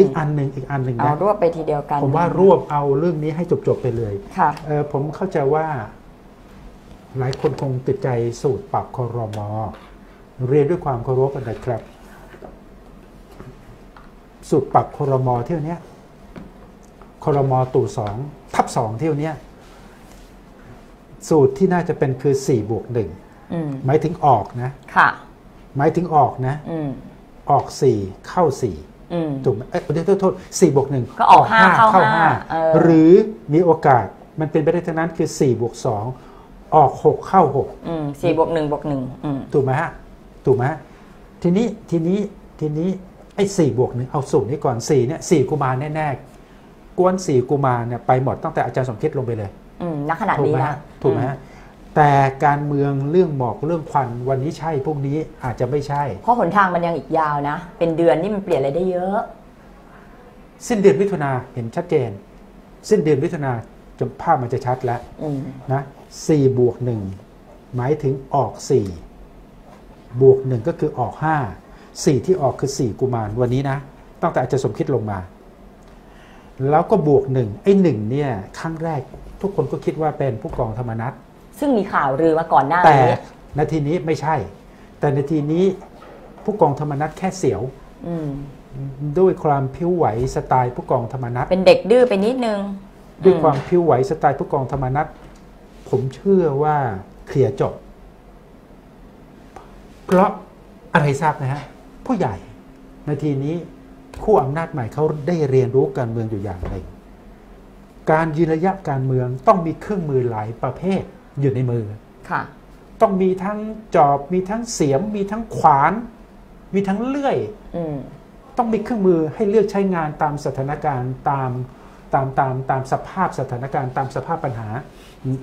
อีกอันหนึ่งอีกอันหนึ่งเอานะรวบไปทีเดียวกันผมว่ารวบเอาเรื่องนี้ให้จบๆไปเลยค่ะ เออผมเข้าใจว่า หลายคนคงติดใจสูตรปรับคอรมอเรียนด้วยความเคารพนะครับ สูตรปรับคอรมอเที่ยวเนี้ยคอรมอตู่สองทับสองเที่ยวเนี้ยสูตรที่น่าจะเป็นคือสี่บวกหนึ่งอืมหมายถึงออกนะ ค่ะ หมายถึงออกนะ อืมออกสี่เข้าสี่อืม ถูกไหมเอ้ยเดี๋ยวโทษโทษสี่บวกหนึ่งก็ออกห้าเข้าห้าเออหรือมีโอกาสมันเป็นไปได้ทั้งนั้นคือสี่บวกสองออกหกเข้าหกอืมสี่บวกหนึ่งบวกหนึ่งอืมถูกไหมฮะถูกไหมฮะทีนี้ทีนี้ทีนี้ไอ้สี่บวกหนึ่งเอาสูตรนี้ก่อนสี่เนี่ยสี่กุมารแน่ๆกวนสี่กุมารเนี่ยไปหมดตั้งแต่อาจารย์สมคิดลงไปเลยอืมณขณะถูกนี้ไหมนะฮะถูกไหมฮะ แต่การเมืองเรื่องหมอกเรื่องควันวันนี้ใช่พวกนี้อาจจะไม่ใช่ เพราะหนทางมันยังอีกยาวนะ เป็นเดือนนี่มันเปลี่ยนอะไรได้เยอะ สิ้นเดือนมิถุนาเห็นชัดเจน สิ้นเดือนมิถุนาจนภาพมันจะชัดแล้วอืมนะสี่บวกหนึ่งหมายถึงออกสี่บวกหนึ่งก็คือออกห้าสี่ที่ออกคือสี่กุมารวันนี้นะตั้งแต่อาจารย์สมคิดลงมา แล้วก็บวกหนึ่งไอ้หนึ่งเนี่ยครั้งแรกทุกคนก็คิดว่าเป็นผู้กองธรรมนัฐ ซึ่งมีข่าวลือมาก่อนหน้าแต่นี้นาทีนี้ไม่ใช่ แต่นาทีนี้ผู้กองธรรมนัฐแค่เสียว อืมด้วยความผิวไหวสไตล์ผู้กองธรรมนัฐเป็นเด็กดื้อไปนิดนึงด้วยอืความผิวไหวสไตล์ผู้กองธรรมนัฐผมเชื่อว่าเคลียร์จบ เพราะอะไรทราบนะฮะผู้ใหญ่นาทีนี้คู่อำนาจใหม่เขาได้เรียนรู้การเมืองอยู่อย่างหนึ่งการยืนระยะการเมืองต้องมีเครื่องมือหลายประเภท อยู่ในมือค่ะ ต้องมีทั้งจอบมีทั้งเสียม มีทั้งขวาน มีทั้งเลื่อยอืมต้องมีเครื่องมือให้เลือกใช้งานตามสถานการณ์ตามตามตามตามสภาพสถานการณ์ตามสภาพปัญหา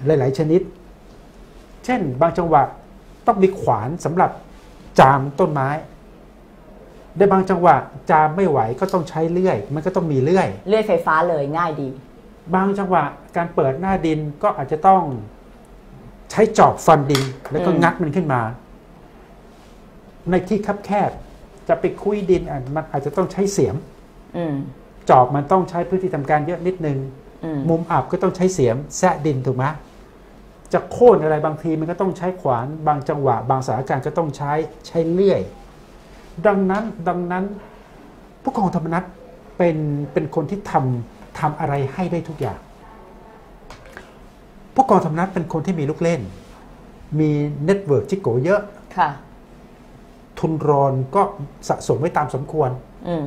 หลาย ๆ ชนิด เช่น บางจังหวะต้องมีขวานสำหรับจามต้นไม้ในบางจังหวะจามไม่ไหวก็ต้องใช้เลื่อย มันก็ต้องมีเลื่อย เลื่อยไฟฟ้าเลยง่ายดี บางจังหวะการเปิดหน้าดินก็อาจจะต้อง ใช้จอบฟันดินแล้วก็อืมงัดมันขึ้นมา ในที่คับแคบจะไปคุยดินอะมันอาจจะต้องใช้เสียมอืมจอบมันต้องใช้พื้นที่ทำการเยอะนิดนึงอืมมุมอับก็ต้องใช้เสียมแซะดินถูกไหมจะโค่นอะไรบางทีมันก็ต้องใช้ขวานบางจังหวะ บางสถานการณ์ก็ต้องใช้ใช้เลื่อย ดังนั้นดังนั้นผู้กองธรรมนัสเป็นเป็นคนที่ทำทำอะไรให้ได้ทุกอย่าง ผู้กองธรรมนัสเป็นคนที่มีลูกเล่น มี network จิ๊กโก๋เยอะค่ะ ทุนรอนก็สะสมไว้ตามสมควรอืม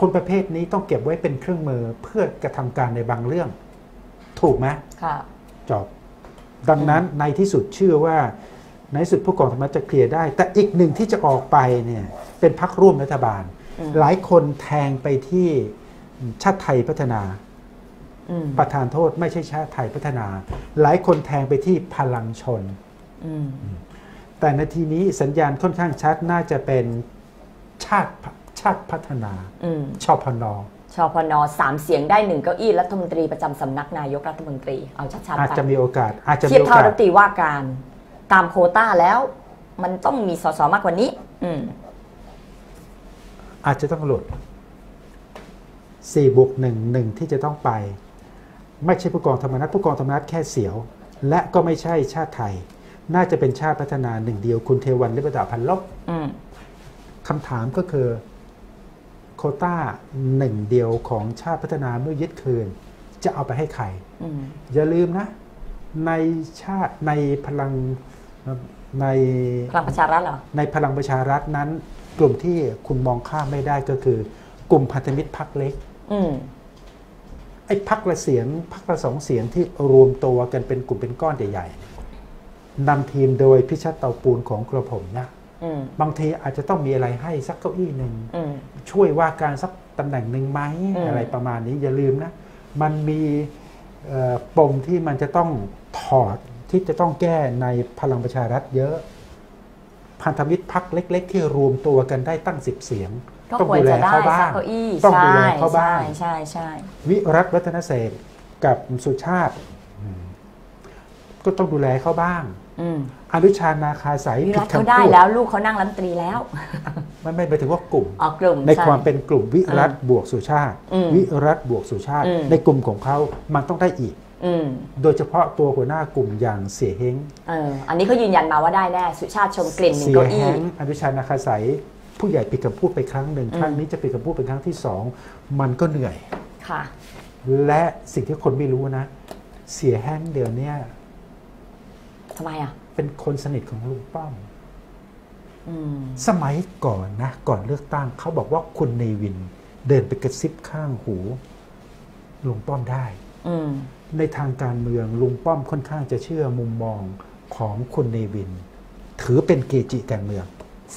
คนประเภทนี้ต้องเก็บไว้เป็นเครื่องมือเพื่อกระทำการในบางเรื่อง ถูกไหมค่ะจอบดังนั้นในที่สุดเชื่อว่าในที่สุดผู้กองธรรมนัฐจะเคลียร์ได้ แต่อีกหนึ่งที่จะออกไปเนี่ย เป็นพักร่วมรัฐบาลอืมหลายคนแทงไปที่ชาติไทยพัฒนาอืม ประธานโทษไม่ใช่ชาติไทยพัฒนา หลายคนแทงไปที่พลังชนอืมแต่นาทีนี้สัญญาณค่อนข้างชัดน่าจะเป็นชาติชาติพัฒนาอืมชพนชพนสามเสียงได้หนึ่งเก้าอี้รัฐมนตรีประจำสำนักนายกรัฐมนตรีเอาชัดๆอาจไปจะมีโอกาสอาจจะเทีมียบโอาเท่ากรัสฐมนตรีว่าการตามโควต้าแล้ว มันต้องมีสสมากกว่านี้ อืมอาจจะต้องหลุด4บวกหนึ่งหนึ่งที่จะต้องไป ไม่ใช่ผู้กองธรรมนัฐผู้กองธรรมนัฐแค่เสียว และก็ไม่ใช่ชาติไทย น่าจะเป็นชาติพัฒนาหนึ่งเดียวคุณเทวันลิปตาพันลบอืมคำถามก็คือโควต้าหนึ่งเดียวของชาติพัฒนาเมื่อยึดคืน จะเอาไปให้ใครอืมอย่าลืมนะ ในชาติในพลังในพลังประชารัฐเหรอในพลังประชารัฐนั้น กลุ่มที่คุณมองข้ามไม่ได้ก็คือ กลุ่มพันธมิตรพักเล็กอืม ไอ้พักละเสียงพักละสองเสียงที่รวมตัวกันเป็นกลุ่มเป็นก้อนใหญ่ๆนำทีมโดยพิชัดเตาปูนของกระผมนะอืมบางทีอาจจะต้องมีอะไรให้สักเก้าอี้หนึ่งอืมช่วยว่าการสักตำแหน่งหนึ่งไหมอืมอะไรประมาณนี้อย่าลืมนะ มันมีเอ่อปมที่มันจะต้องถอดที่จะต้องแก้ในพลังประชารัฐเยอะ พันธมิตรพักเล็ก ๆ ที่รวมตัวกันได้ตั้งสิบเสียง ก็ต้องควรดูแลจะได้เขาบ้าสักงเก้าอี้ต้องดูใช่แลเขาบ้างใช่ใช่ใช่วิรัตรัตนเศรษฐ์กับสุชาติอืมก็ต้องดูแลเขาบ้างอืมอนุชานาคาสายวิผิรัดตเขาคำได้พูดแล้ว ลูกเขานั่งรัฐมนตรีแล้วไม่ไม่ไปถึงว่ากลุ่มออกกลุ่มในช่ความเป็นกลุ่มวิรัตบวกสุชาติอืมวิรัตบวกสุชาติอืมในกลุ่มของเขามันต้องได้อีกอืมโดยเฉพาะตัวหัวหน้ากลุ่มอย่างเสียเฮงเอออันนี้เขายืนยันมาว่าได้แน่สุชาติชมกลิ่นหนึ่งเสีเก้าเฮอี้งอนุชานาคาสาย ผู้ใหญ่ปิดคำพูดไปครั้งหนึ่งอืมครั้งนี้จะปิดคำพูดเป็นครั้งที่สองมันก็เหนื่อยค่ะ และสิ่งที่คนไม่รู้นะ เสียแห้งเดี๋ยวเนี้ยทำไมอะ เป็นคนสนิทของลุงป้อมอืมสมัยก่อนนะ ก่อนเลือกตั้งเขาบอกว่าคุณเนวิน เดินไปกระซิบข้างหูลุงป้อมได้อืมในทางการเมืองลุงป้อมค่อนข้างจะเชื่อมุมมองของคุณเนวิน ถือเป็นเกจิการเมือง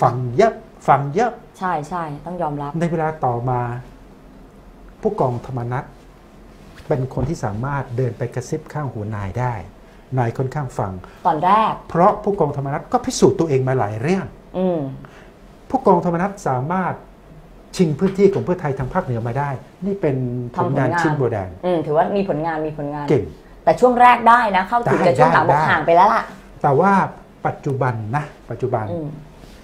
ฟังเยอะ ฟังเยอะใช่ใช่ต้องยอมรับ ในเวลาต่อมา ผู้กองธรรมนัฐเป็นคนที่สามารถเดินไปกระซิบข้างหูนายได้ นายค่อนข้างฟัง ตอนแรก เพราะผู้กองธรรมนัฐก็พิสูจน์ตัวเองมาหลายเรื่องอืมผู้กองธรรมนัฐสามารถชิงพื้นที่ของเพื่อไทยทางภาคเหนือมาได้ นี่เป็นผลงานชิ้นโบแดงอืมถือว่ามีผลงานมีผลงานเก่งแต่ช่วงแรกได้นะ เข้าถึงได้แต่ช่วงหลังได้บอกได้ห่างไปแล้วล่ะ แต่ว่าปัจจุบันนะ ปัจจุบันอืม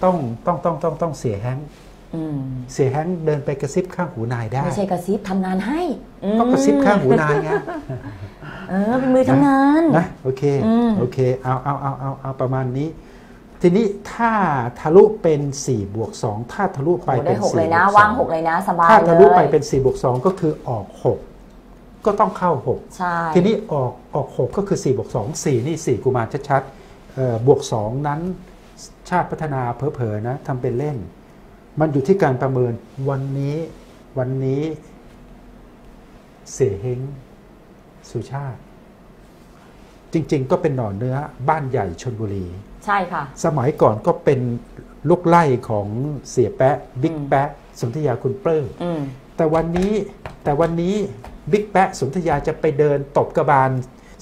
ต้องต้องต้องต้องต้องเสียแฮงค์อืมเสียแฮงค์เดินไปกระซิบข้างหูนายได้ ไม่ใช่กระซิบทำงานให้อืมก็กระซิบข้างหูนายไงเออเป็นมือทำงานนะโอเคอืมโอเคเอาเอาเอาเอาเอาประมาณนี้ ทีนี้ถ้าทะลุเป็น4บวก2ถ้าทะลุไปโอ้เป็ได้นหก4เลยนะบวกว่าง2หกเลยนะสบายถ้าเลยทะลุไปเป็น4บวก2ก็คือออก 6 ก็ต้องเข้า6ใช่ทีนี้ออกออก 6 ก็คือ4บวก2 4นี่4กุมารชัดๆเอ่อบวก 2 นั้น ชาติพัฒนาเผลอๆนะทำเป็นเล่น มันอยู่ที่การประเมินวันนี้วันนี้ เสียเฮงสุชาติ จริงๆ ก็เป็นหน่อเนื้อบ้านใหญ่ชนบุรี ใช่ค่ะ สมัยก่อนก็เป็นลูกไล่ของเสียแปะบิ๊กอืมแปะสนธยาคุณเปิ้ลอืมแต่วันนี้แต่วันนี้บิ๊กแปะสนธยาจะไปเดินตบกระบาล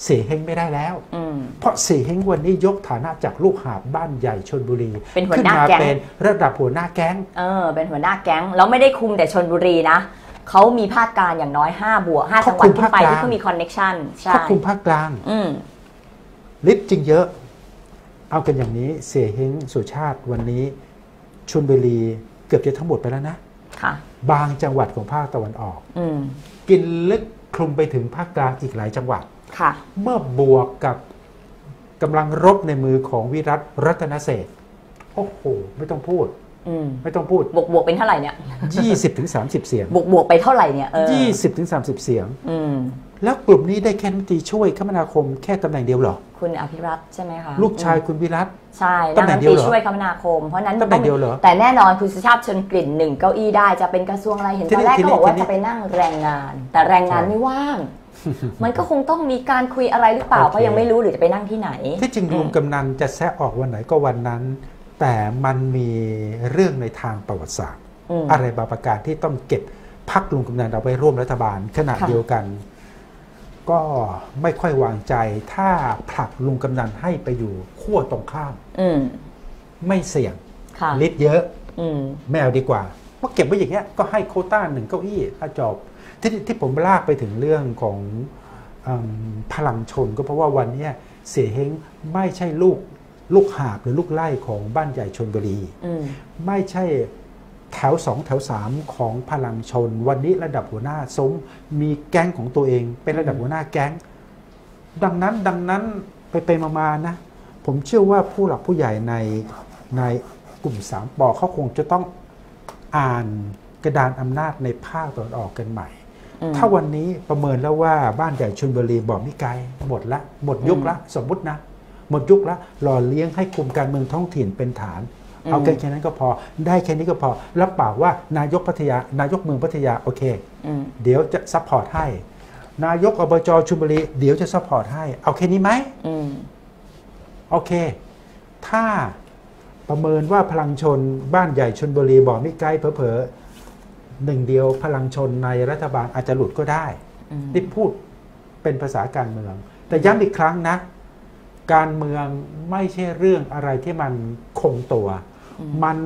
เสียเฮงไม่ได้แล้วอืมเพราะเสียเฮงวันนี้ยกฐานะจากลูกหาบบ้านใหญ่ชนบุรีเป็นหัวขึ้นหน้ามาแก๊งเป็นระดับหัวหน้าแก๊งเออเป็นหัวหน้าแก๊งแล้วไม่ได้คุมแต่ชนบุรีนะเขามีภาคการอย่างน้อย5บวก5จังหวัดขึ้นไปที่เขามีคอนเน็ชันใช่ควบคุมภาคกลางอืมลิฟต์จริงเยอะ เอากันอย่างนี้เสียเฮงสุชาติวันนี้ชนบุรีเกือบจะทั้งหมดไปแล้วนะค่ะบางจังหวัดของภาคตะวันออกอืมกินลึกคลุมไปถึงภาคกลางอีกหลายจังหวัด ค่ะ เมื่อบวกกับกำลังรบในมือของวิรัตรัตนเศรษฐ์โอ้โห ไม่ต้องพูด อืมไม่ต้องพูด บวกบวกเป็นเท่าไหร่เนี่ย20ถึง30 เสียง บวกบวกไปเท่าไหร่เนี่ยเออ20ถึง30 เสียง อืมแล้วกลุ่มนี้ได้แค่รัฐมนตรีช่วยคมนาคมแค่ตำแหน่งเดียวเหรอ คุณอภิรัตน์ใช่ไหมคะลูกชายอืมคุณวิรัต ใช่ตำแหน่งเดียวเหรอช่วยคมนาคม เพราะฉะนั้นตำแหน่งเดียวเหรอ แต่แน่นอนคุณสุชาติชนกลิ่นหนึ่งเก้าอี้ได้จะเป็นกระทรวงอะไรเห็นทีตอนี้นแรกทีนี้ก็บอกว่าทีนี้จะไปนั่งแรงงาน แต่แรงงานใช่ไม่ว่าง มันก็คงต้องมีการคุยอะไรหรือเปล่าโอเคเพราะยังไม่รู้หรือจะไปนั่งที่ไหน ที่จริงลุงกำนันจะแซะออกวันไหนก็วันนั้น แต่มันมีเรื่องในทางประวัติศาสตร์อืมอะไรบางประการที่ต้องเก็บพักลุงกำนันเอาไว้ร่วมรัฐบาลขณะค่ะเดียวกัน ก็ไม่ค่อยวางใจ ถ้าผลักลุงกำนันให้ไปอยู่ขั้วตรงข้ามอืมไม่เสี่ยงค่ะลิดเยอะอืมไม่เอาดีกว่าว่าเก็บไว้อย่างเงี้ยก็ให้โควต้าหนึ่งเก้าอี้ถ้าจบ ที่ที่ผมลากไปถึงเรื่องของอมพลังชนก็เพราะว่าวันเนี้ยเสียเฮงไม่ใช่ลูกลูกหาบหรือลูกไล่ของบ้านใหญ่ชนบุรีอืมไม่ใช่แถวสองแถวสามของพลังชน วันนี้ระดับหัวหน้าซุ้มมีแก๊งของตัวเอง เป็นระดับหัวหน้าแก๊ง ดังนั้นดังนั้นไปไปมามานะ ผมเชื่อว่าผู้หลักผู้ใหญ่ในในกลุ่มสามปอเขาคงจะต้องอ่านกระดานอำนาจในภาคตะวันออกกันใหม่อืม ถ้าวันนี้ประเมินแล้วว่าบ้านใหญ่ชนบุรีบอกไม่ไกลหมดละหมดยุคละสมมุตินะหมดยุคละหล่อเลี้ยงให้คุมการเมืองท้องถิ่นเป็นฐานอืมเอาแค่แค่นั้นก็พอ ได้แค่นี้ก็พอ รับปากว่านายกพัทยานายกเมืองพัทยาโอเคอืมเดี๋ยวจะ support ให้ นายกอบจชลบุรีเดี๋ยวจะ support ให้ เอาแค่นี้ไหมอืมโอเค ถ้าประเมินว่าพลังชลบ้านใหญ่ชลบุรีบอกไม่ไกลเผลอๆ หนึ่งเดียวพลังชลในรัฐบาลอาจจะหลุดก็ได้อืมนี่พูดเป็นภาษาการเมือง แต่ย้ำอีกครั้งนะ การเมืองไม่ใช่เรื่องอะไรที่มันคงตัวอืมมัน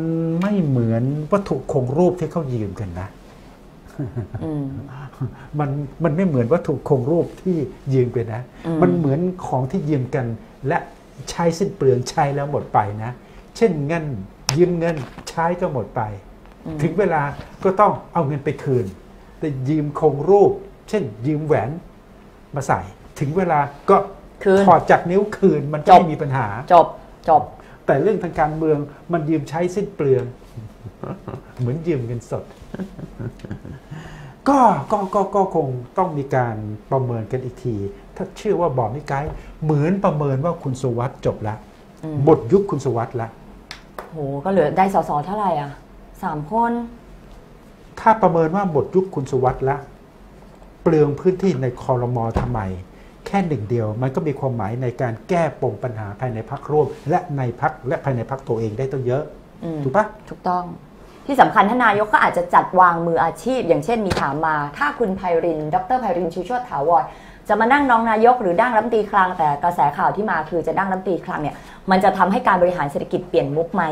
ไม่เหมือนวัตถุคงรูปที่เขายืมกันนะอืมมันมันไม่เหมือนวัตถุคงรูปที่ยืมกันนะอืมมันเหมือนของที่ยืมกัน และใช้สิ้นเปลืองใช้แล้วหมดไปนะ เช่นเงินยืมเงินใช้ก็หมดไปอืม ถึงเวลาก็ต้องเอาเงินไปคืน แต่ยืมคงรูป เช่น ยืมแหวนมาใส่ ถึงเวลาก็คืนถอดจากนิ้วคืนมันก็จบไม่มีปัญหา จบจบ แต่เรื่องทางการเมืองมันยืมใช้สิ้นเปลือง เหมือนยืมเงินสด ก็ก็ก็ก็คงต้องมีการประเมินกันอีกที ถ้าเชื่อว่าบอกไม่ไกด์เหมือนประเมินว่าคุณสุวัสด์จบละอืมหมดยุคคุณสุวัสด์ละโหก็เหลือได้สสเท่าไหร่อะ สามคน ถ้าประเมินว่าหมดยุคคุณสุวัสด์ละ เปลืองพื้นที่ในคอรมอทำไม แค่หนึ่งเดียว มันก็มีความหมายในการแก้ปมปัญหาภายในพักร่วม และในพักและภายในพักตัวเองได้ตั้งเยอะอืมถูกปะถูกต้องที่สำคัญท่านนายกก็อาจจะจัดวางมืออาชีพ อย่างเช่นมีถามมา ถ้าคุณไพริน ดรไพรินชูโชติถาวรจะมานั่งรองนายกหรือดั้งรัฐมนตรีคลังแต่กระแสข่าวที่มาคือจะดั้งรัฐมนตรีคลังเนี่ยมันจะทำให้การบริหารเศรษฐกิจเปลี่ยนมุกไหม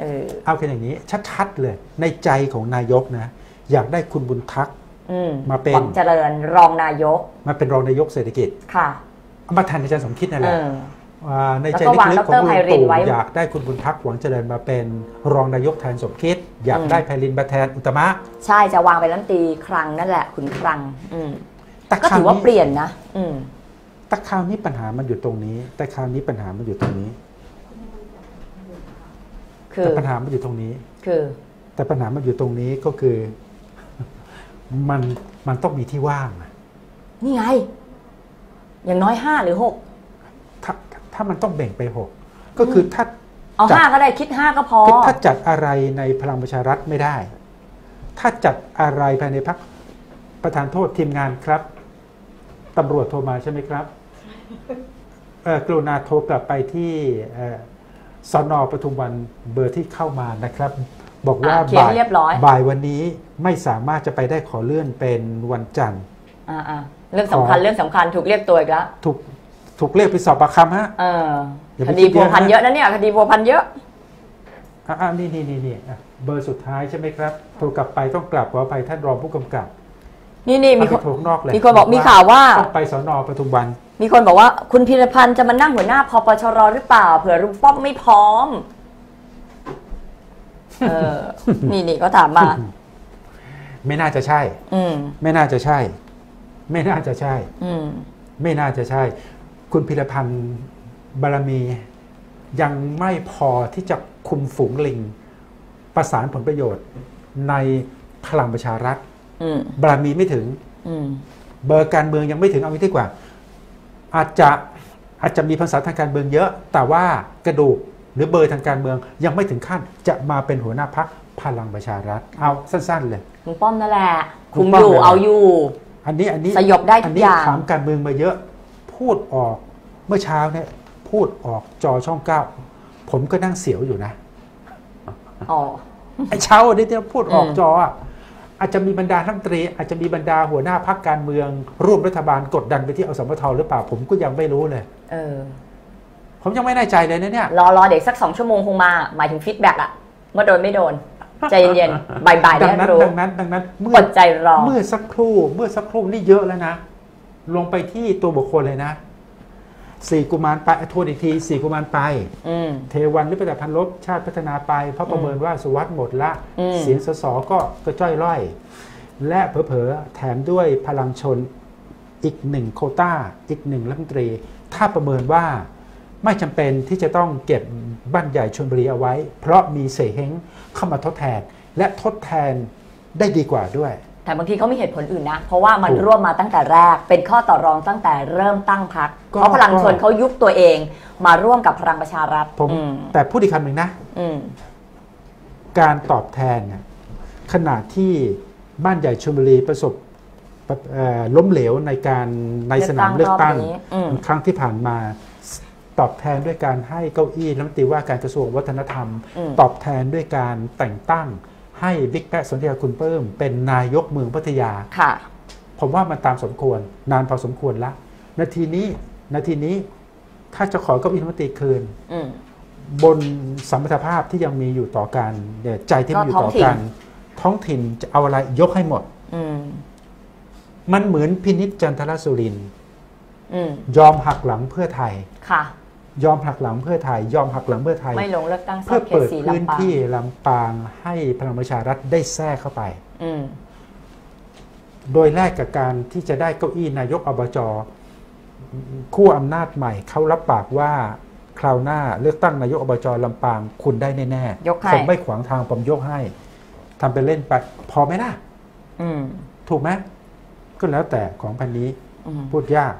เออเอาแค่อย่างนี้ชัดๆเลย ในใจของนายกนะ อยากได้คุณบุญทักษ์อืมมาเป็นหวังเจริญรองนายก มาเป็นรองนายกเศรษฐกิจค่ะเอามาแทนอาจารย์สมคิดนั่นแหเอละอาในใจแล้วก็วางลึกๆของดรลุไพงรินตู่ไว้อยากได้คุณบุญทักษ์หวังเจริญมาเป็นรองนายกแทนสมคิด อยากอืมได้ไพรินมาแทนอุตตมะ ใช่จะวางเป็นรัฐมนตรีคลังนั่นแหละขุนคลังอืมแต่ก็คราวถือว่านี้เปลี่ยนนะอืมแต่คราวนี้ปัญหามันอยู่ตรงนี้ แต่คราวนี้ปัญหามันอยู่ตรงนี้คือ แต่ปัญหามันอยู่ตรงนี้ คือ แต่ปัญหามันอยู่ตรงนี้ก็คือ มันมันต้องมีที่ว่างอะนี่ไง อย่างน้อยห้าหรือหกถ้าถ้ามันต้องแบ่งไปหกก็คือถ้าเอาจัดห้าก็ได้คิดห้าก็พอคือถ้าจัดอะไรในพลังประชารัฐไม่ได้ ถ้าจัดอะไรภายในพักประธานโทษทีมงานครับตำรวจโทรมาใช่ไหมครับเอ่อกรุณาโทรกลับไปที่เอ่อ สนปทุมวันเบอร์ที่เข้ามานะครับ บอกว่าอะเขียนบ่ายเรียบร้อยบ่ายวันนี้ไม่สามารถจะไปได้ขอเลื่อนเป็นวันจันทร์อ่าอ่าเรื่องสำคัญขอเรื่องสำคัญถูกเรียกตัวอีกแล้วถูกถูกเรียกไปสอบปากคำฮะเอออย่าคไปดีคิดเยพัวอะพันนะเยอะนะเนี่ยคดีพัวพันเยอะอะอะนี่นี่นี่นี่อะเบอร์สุดท้ายใช่ไหมครับโทรกลับไปต้องกลับขออภัยท่านรองผู้กำกับ นี่นี่มีเอาคไปนโทรข้างนอกเลยมีคนบอกมีข่าวว่าต้องไปสอนอปทุมวัน มีคนบอกว่าคุณพีรพันธ์จะมานั่งหัวหน้าพปชรหรือเปล่า เผื่อลุงป้อมไม่พร้อมเออนี่นี่ก็ถามมา ไม่น่าจะใช่ อืมไม่น่าจะใช่ ไม่น่าจะใช่ อืมไม่น่าจะใช่ คุณพิรพันธ์บารมี ยังไม่พอที่จะคุมฝูงลิง ประสานผลประโยชน์ในพลังประชารัฐอืม บารมีไม่ถึงอืมเบอร์การเมืองยังไม่ถึงเอางี้ดีกว่า อาจจะอาจจะมีภาษาทางการเมืองเยอะ แต่ว่ากระดูกหรือเบอร์ทางการเมืองยังไม่ถึงขั้น จะมาเป็นหัวหน้าพักพลังประชารัฐ เอาสั้นๆเลยลุงป้อมนั่นแหละลุคุงมป้ออมยู่นั่นแหละเอาอยู่ อันนี้อันนี้สยบได้ทุอักนี้อย่างถามการเมืองมาเยอะ พูดออกเมื่อเช้าเนี่ยพูดออกจอช่องเก้าผมก็นั่งเสียวอยู่นะอ๋อไอ้เช้าอันนี้ที่พูดออกอืมจออะ อาจจะมีบรรดาท่านตรี อาจจะมีบรรดาหัวหน้าพักการเมืองร่วมรัฐบาลกดดันไปที่อสมทหรือเปล่าผมก็ยังไม่รู้เลยเออผมยังไม่แน่ใจเลยนะเนี่ยรอรออีกสักสองชั่วโมงคงมาหมายถึง feedback อะว่าโดนไม่โดนใจเย็นๆบ่ายๆดัได้งนั้นรู้ดังนั้นดังนั้นเมื่ออดใจรอเมื่อสักครู่ เมื่อสักครู่นี่เยอะแล้วนะ ลงไปที่ตัวบุคคลเลยนะ สี่กุมารขอโทษอีกทีสี่กุมารไป อืม เทวันหรือประพันลบชาติพัฒนาไป เพราะประเมินว่าสุวัจน์หมดละ อืม เสียงสสก็ก็จ้อยร่อย และเผลอๆแถมด้วยพลังชลอีกหนึ่งโควต้า อีกหนึ่งรัฐมนตรี ถ้าประเมินว่าไม่จำเป็นที่จะต้องเก็บบ้านใหญ่ชนบุรีเอาไว้ เพราะมีเสเฮงเข้ามาทดแทน และทดแทนได้ดีกว่าด้วย แต่บางทีเขามีเหตุผลอื่นนะ เพราะว่ามันถูกร่วมมาตั้งแต่แรก เป็นข้อต่อรองตั้งแต่เริ่มตั้งพักก็เพราะพลังชนก็เขายุบตัวเอง มาร่วมกับพลังประชารัฐผมอืมแต่พูดอีกคำหนึ่งนะอืมการตอบแทนเนี่ยขณะที่บ้านใหญ่ชลบุรีประสบเอ่อล้มเหลวในการในสนามเลืเลืออกกตั้ตั้งงรอบนี้อืมครั้งที่ผ่านมาตอบแทนด้วยการให้เก้าอี้รัฐมนตรีว่าการกระทรวงวัฒนธรรมอืมตอบแทนด้วยการแต่งตั้ง ให้บิ๊กแป๊ะสนธิยาคุณเพิ่มเป็นนายกเมืองพัทยาค่ะ ผมว่ามันตามสมควร นานพอสมควรละนาทีนี้นาทีนี้ถ้าจะขอเก้าอี้รัฐมนตรีคืนอืมบนสมรรถภาพที่ยังมีอยู่ต่อกันเนี่ยใจที่มีอยู่ก็ท้ต่อองถิ่นกันท้องถิ่นจะเอาอะไรยกให้หมดอืมมันเหมือนพินิจจันทรสุรินทร์อืมยอมหักหลังเพื่อไทยค่ะ ยอมหักหลังเพื่อไทย ยอมหักหลังเพื่อไทย ไม่ลงเลือกตั้งซ่เพื่ออมเขตเปิดสีพื้นลำปางที่ลำปางให้พลังประชารัฐได้แทรกเข้าไปอืมโดยแลกกับการที่จะได้เก้าอี้นายกอบจคู่อำนาจใหม่เขารับปากว่าคราวหน้าเลือกตั้งนายกอบจลำปางคุณได้แน่ยกให้ผมไม่ขวางทางผมยกให้ทำเป็นเล่นไปพอไหมล่ะอืมถูกไหมก็แล้วแต่ของพันนี้อืมพูดยาก